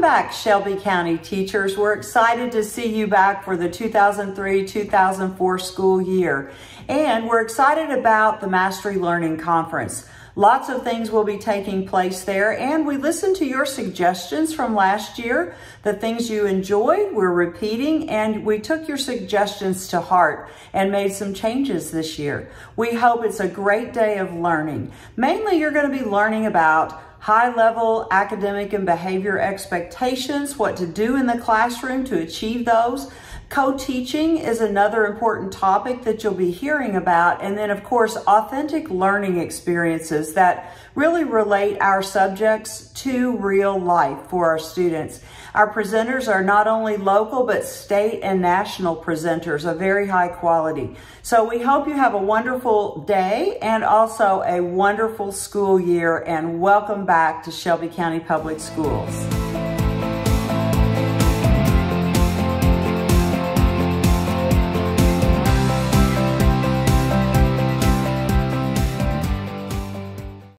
back, Shelby County teachers. We're excited to see you back for the 2003-2004 school year. And we're excited about the Mastery Learning Conference. Lots of things will be taking place there, and we listened to your suggestions from last year, the things you enjoyed, we're repeating, and we took your suggestions to heart and made some changes this year. We hope it's a great day of learning. Mainly, you're going to be learning about high level academic and behavior expectations, what to do in the classroom to achieve those. Co-teaching is another important topic that you'll be hearing about. And then of course, authentic learning experiences that really relate our subjects to real life for our students. Our presenters are not only local, but state and national presenters of very high quality. So we hope you have a wonderful day and also a wonderful school year and welcome back to Shelby County Public Schools.